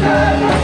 Hey!